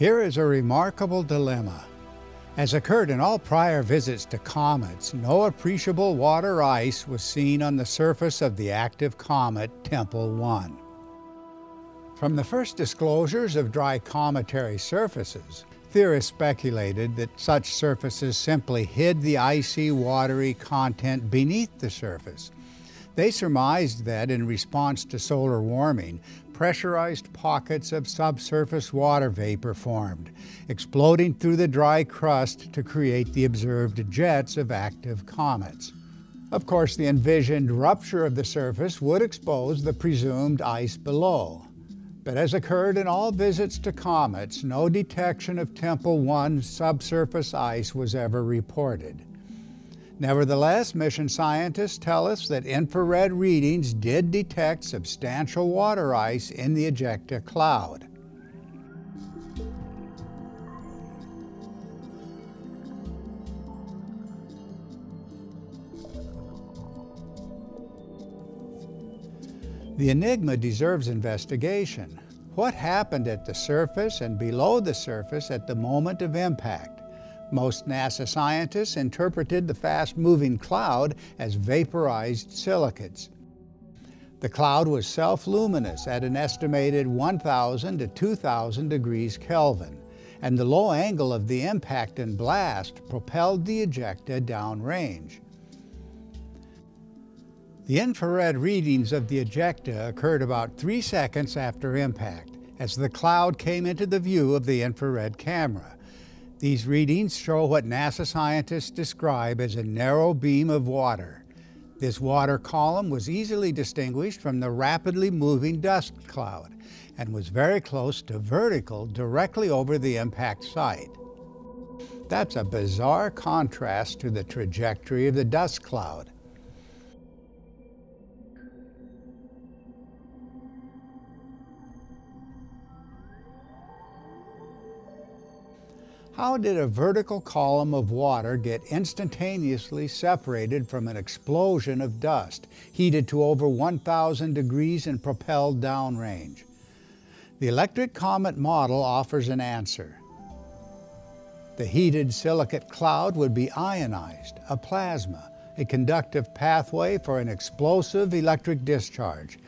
Here is a remarkable dilemma. As occurred in all prior visits to comets, no appreciable water ice was seen on the surface of the active comet Tempel 1. From the first disclosures of dry cometary surfaces, theorists speculated that such surfaces simply hid the icy, watery content beneath the surface. They surmised that in response to solar warming, pressurized pockets of subsurface water vapor formed, exploding through the dry crust to create the observed jets of active comets. Of course, the envisioned rupture of the surface would expose the presumed ice below. But as occurred in all visits to comets, no detection of Tempel 1 subsurface ice was ever reported. Nevertheless, mission scientists tell us that infrared readings did detect substantial water ice in the ejecta cloud. The enigma deserves investigation. What happened at the surface and below the surface at the moment of impact? Most NASA scientists interpreted the fast-moving cloud as vaporized silicates. The cloud was self-luminous at an estimated 1,000 to 2,000 degrees Kelvin, and the low angle of the impact and blast propelled the ejecta downrange. The infrared readings of the ejecta occurred about three seconds after impact, as the cloud came into the view of the infrared camera. These readings show what NASA scientists describe as a narrow beam of water. This water column was easily distinguished from the rapidly moving dust cloud and was very close to vertical directly over the impact site. That's a bizarre contrast to the trajectory of the dust cloud. How did a vertical column of water get instantaneously separated from an explosion of dust, heated to over 1,000 degrees and propelled downrange? The electric comet model offers an answer. The heated silicate cloud would be ionized, a plasma, a conductive pathway for an explosive electric discharge,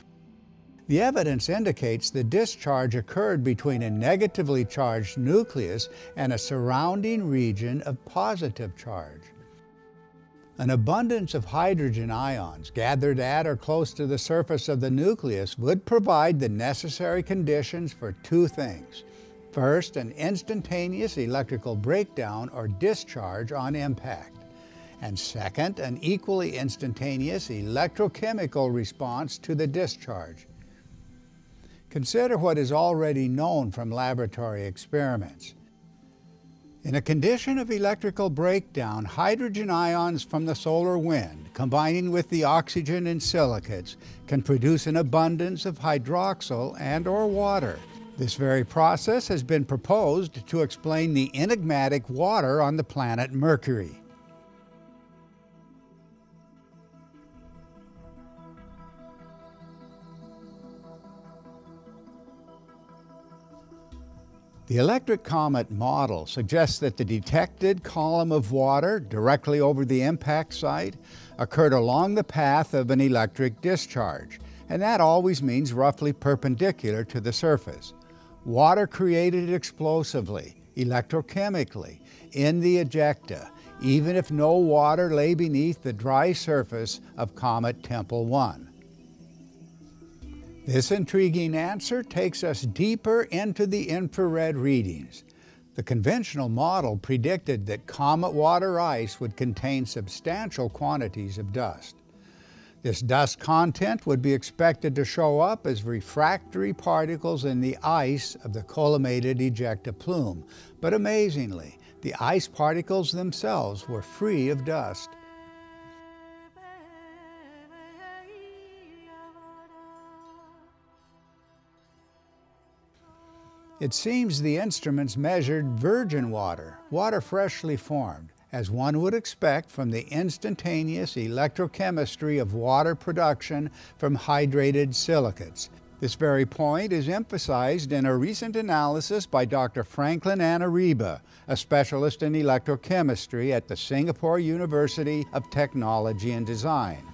the evidence indicates the discharge occurred between a negatively charged nucleus and a surrounding region of positive charge. An abundance of hydrogen ions gathered at or close to the surface of the nucleus would provide the necessary conditions for two things. First, an instantaneous electrical breakdown or discharge on impact. And second, an equally instantaneous electrochemical response to the discharge. Consider what is already known from laboratory experiments. In a condition of electrical breakdown, hydrogen ions from the solar wind, combining with the oxygen in silicates, can produce an abundance of hydroxyl and or water. This very process has been proposed to explain the enigmatic water on the planet Mercury. The electric comet model suggests that the detected column of water directly over the impact site occurred along the path of an electric discharge, and that always means roughly perpendicular to the surface. Water created explosively, electrochemically, in the ejecta, even if no water lay beneath the dry surface of Comet Tempel 1. This intriguing answer takes us deeper into the infrared readings. The conventional model predicted that comet water ice would contain substantial quantities of dust. This dust content would be expected to show up as refractory particles in the ice of the collimated ejecta plume, but amazingly, the ice particles themselves were free of dust. It seems the instruments measured virgin water, water freshly formed, as one would expect from the instantaneous electrochemistry of water production from hydrated silicates. This very point is emphasized in a recent analysis by Dr. Franklin Anariba, a specialist in electrochemistry at the Singapore University of Technology and Design.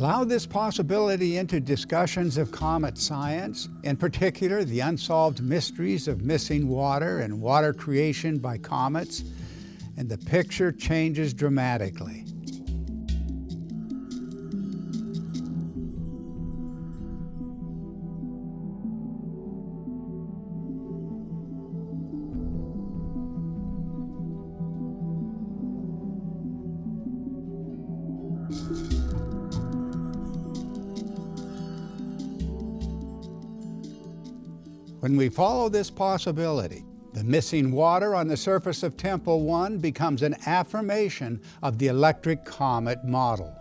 Allow this possibility into discussions of comet science, in particular the unsolved mysteries of missing water and water creation by comets, and the picture changes dramatically. When we follow this possibility, the missing water on the surface of Tempel 1 becomes an affirmation of the electric comet model.